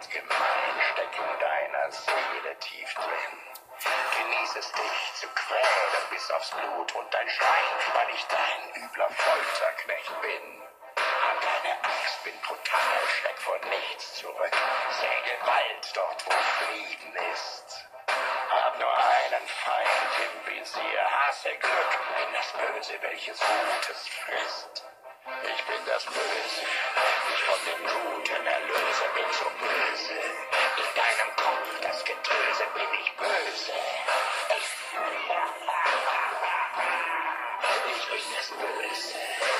und gemein steckt in deiner Seele tief drin. Genieß es dich zu quälen bis aufs Blut und dein Schwein, weil ich dein übler Folterknecht bin. An deine Angst bin brutal, schreck vor nichts zurück. Säge Gewalt dort, wo Frieden ist. Hab nur einen Feind im Visier, hasse Glück, bin das Böse, welches Gutes frisst. Ich bin das Böse, ich von dem Guten erlöse, bin so böse. In deinem Kopf, das Getöse, bin ich böse. Ich, ich bin das Böse.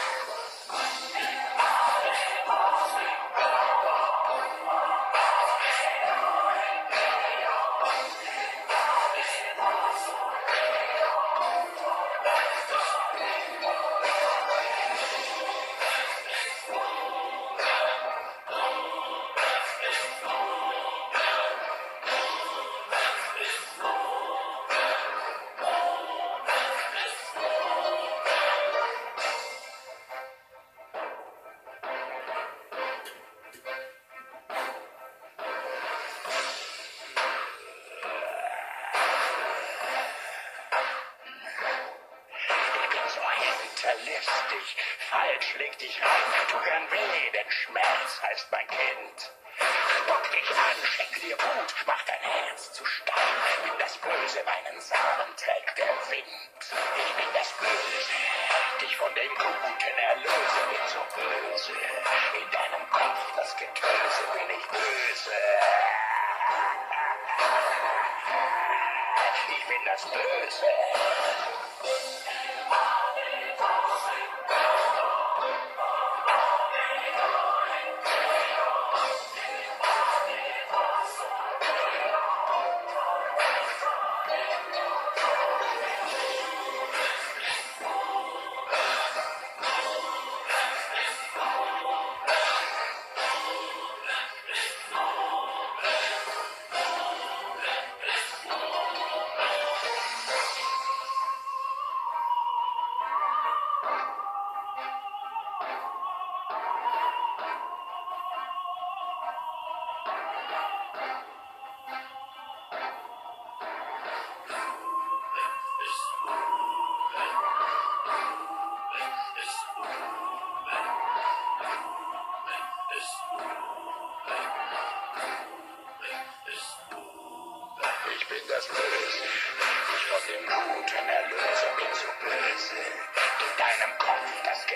Hinterlistig, falsch leg dich rein, tu gern weh, denn Schmerz heißt mein Kind. Bock dich an, schenk dir Mut, mach dein Herz zu Stein, bin das Böse, meinen Samen trägt der Wind. Ich bin das Böse, dich von dem Guten erlöse, bin so böse. In deinem Kopf das Getöse, bin ich böse. Ich bin das Böse. Thank you. vengas puedes. Hijo de puta, me alumbras, pienso puedes. Tu Dynam Confidence